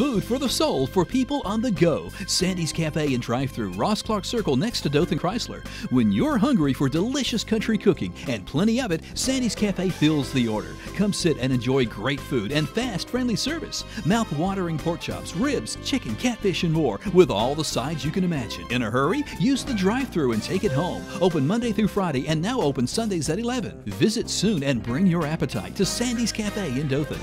Food for the soul for people on the go. Sandy's Cafe and Drive Through, Ross Clark Circle next to Dothan Chrysler. When you're hungry for delicious country cooking and plenty of it, Sandy's Cafe fills the order. Come sit and enjoy great food and fast, friendly service. Mouth watering pork chops, ribs, chicken, catfish, and more with all the sides you can imagine. In a hurry? Use the drive through and take it home. Open Monday through Friday and now open Sundays at 11. Visit soon and bring your appetite to Sandy's Cafe in Dothan.